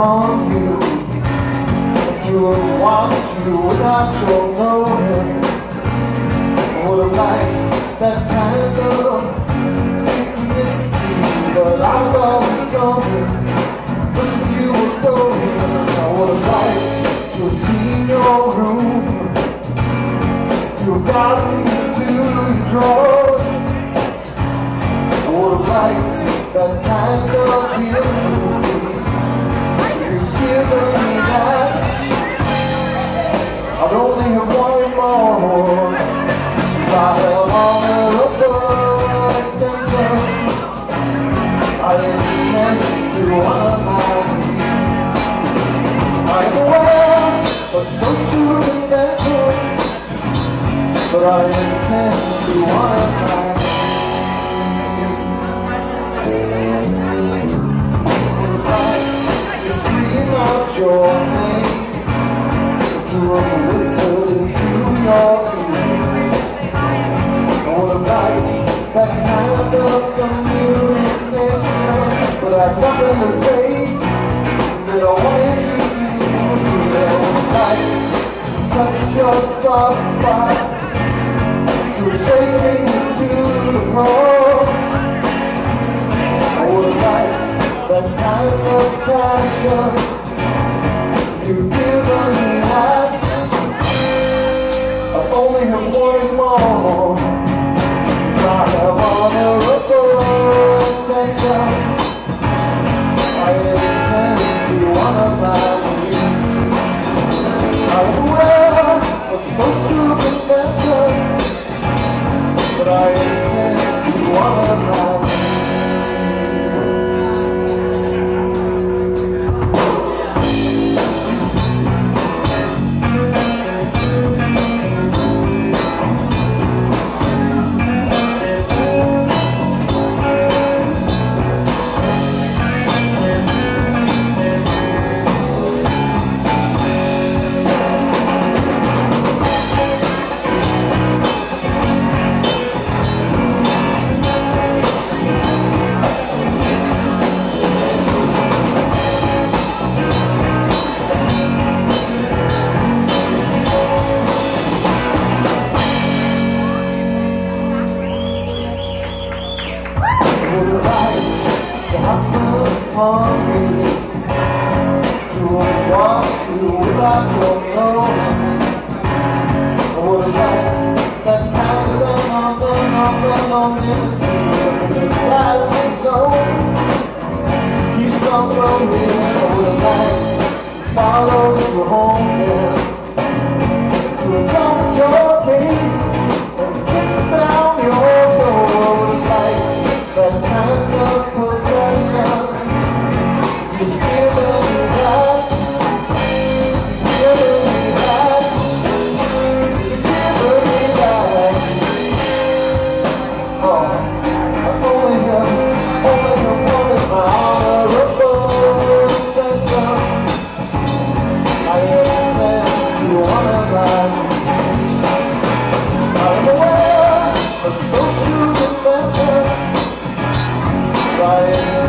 you. To watch you without your knowing. Would have liked that kind of synchronicity But I was always going. Just as you were going. I would have liked to have seen your room. To have gotten into your drawers. I would have that kind of If I intend to honor I am aware of social conventions But I intend to honor that kind of communication But I have nothing to say That I wanted you to touch your soft spot To shake you to the core that kind of passion social conventions But I hungry to watch you without your knowing. I would like that kind of anonymity that desires to know. Just keeps on growing. I would like to follow you home and to a junction. Brian.